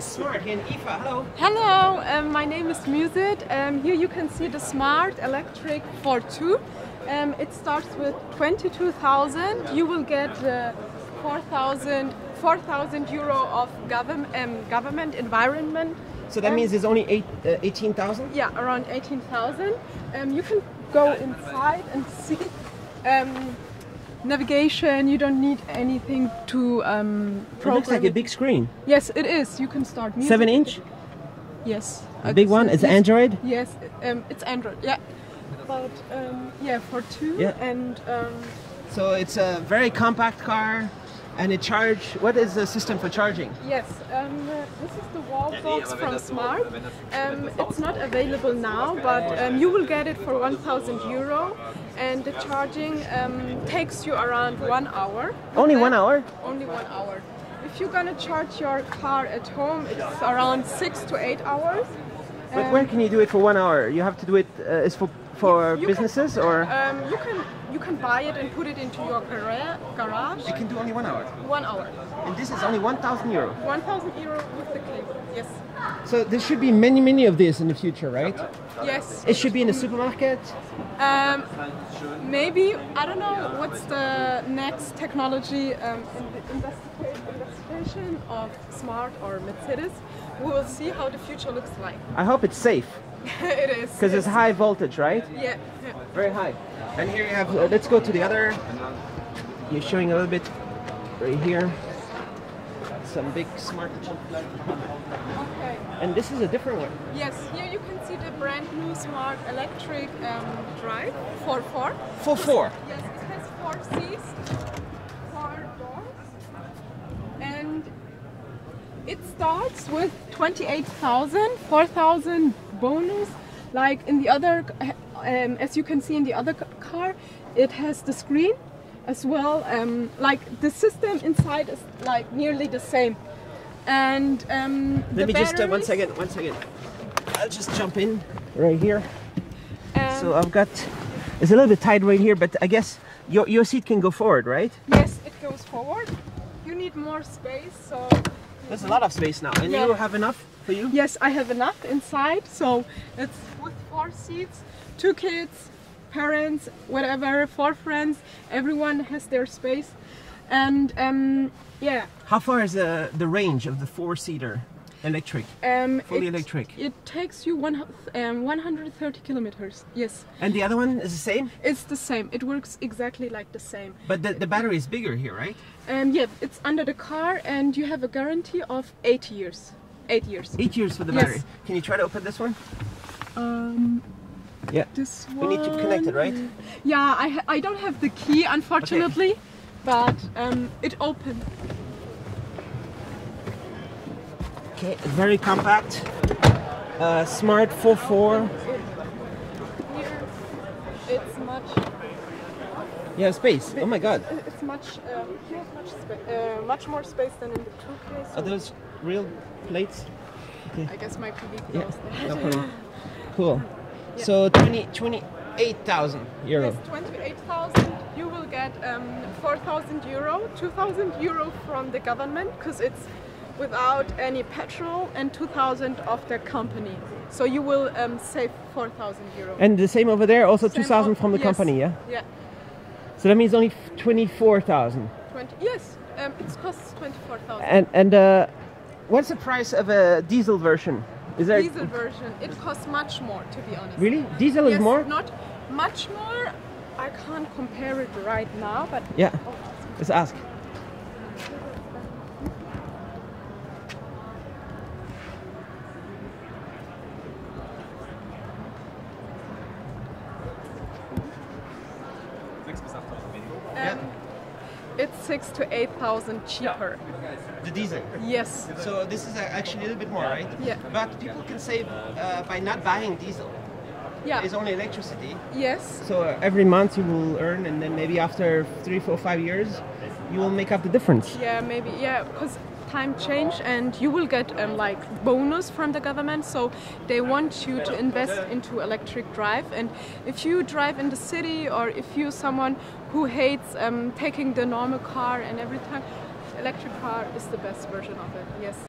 Smart here in IFA. Hello. Hello, um, my name is Musit. Um, here you can see the Smart Electric ForTwo. Um, it starts with 22,000. You will get uh, 4,000 4,000 euro of government um, government environment. So that Um, means it's only eight, uh, 18,000? Yeah, around 18,000. Um, you can go inside and see um, navigation. You don't need anything to um, It looks like program a big screen. Yes, it is. You can start music. Seven inch? Yes. A big one? It's Yes. Android? Yes, um, it's Android. Yeah, but um, yeah, for two Yeah. and um, So it's a very compact car and it charge. What is the system for charging? yes, um, uh, this is the wall box from Smart. Um, it's not available now, but um, you will get it for 1,000 euro, and the charging um, takes you around one hour. Only one hour? Only one hour. If you're gonna charge your car at home, it's around six to eight hours. But Um, where can you do it for one hour? You have to do it. Uh, is for for You can- businesses or? Um, you can you can buy it and put it into your garage. You can do only one hour. One hour, And this is only 1,000 euro. one thousand euro with the cable. Yes, So there should be many, many of these in the future, right? yes. It should be in the supermarket. Um, maybe I don't know what's the next technology um, in the investigate, investigation of smart or Mercedes. We will see how the future looks like. I hope it's safe it is because it's yes. high voltage, right? Yeah. yeah. Very high. And here you have. Uh, let's go to the other. You're showing a little bit right here. Some big smart. Okay. And this is a different one. Yes. Here you can see the brand new smart electric um, drive ForFour. For four. Yes, it has four seats, four doors, and it starts with 28,000, 4,000 bonus. Like in the other, um, as you can see in the other car, it has the screen as well. Um, like the system inside is like nearly the same. And um, Let me just uh, one second. One second. I'll just jump in right here. So I've got. It's a little bit tight right here, but I guess your your seat can go forward, right? yes, it goes forward. You need more space, so There's a lot of space now, and Yeah. you have enough for you. Yes, I have enough inside, so it's with four seats, two kids, parents, whatever, four friends. Everyone has their space, and um, yeah, How far is the the range of the four seater electric? um, Fully it, electric. It takes you one, um, 130 kilometers. Yes, And the other one is the same, it's the same. It works exactly like the same. but the, the battery is bigger here, right? Um, yeah, it's under the car, and you have a guarantee of eight years. Eight years. Eight years for the battery. Yes. Can you try to open this one? Um, Yeah. This one. We need to connect it, right? Yeah, I, ha- I don't have the key, unfortunately, but um, it opened. Okay, very compact. Uh, smart ForFour. Here, it's much, Yeah, space. Oh my god. it's much, um, much, uh, much more space than in the two case. Are those real plates? I guess my PV Yeah, closed no that. problem. Cool. So 20, 28,000 euro. Yes, 28,000. You will get um, 4,000 euro, 2,000 euro from the government because it's without any petrol and 2,000 of the company. So you will um, save 4,000 euro. And the same over there, also 2,000 from the yes. company, yeah? Yeah, So that means only 24,000. 20. Yes, um, it costs 24,000. And and uh, what's the price of a diesel version? Is there Diesel version, it costs much more to be honest. really diesel is more? Not much more. I can't compare it right now, but Yeah. Oh, Let's ask. Um, it's six to eight thousand cheaper. The diesel. Yes. So this is actually a little bit more, right? Yeah. But people can save uh, by not buying diesel. Yeah. It's only electricity. Yes. So uh, every month you will earn, and then maybe after three, four, five years, you will make up the difference. Yeah, maybe. Yeah, because time change and you will get um, like bonus from the government. So they want you to invest into electric drive. And if you drive in the city or if you're someone who hates um, taking the normal car and every time, electric car is the best version of it. Yes.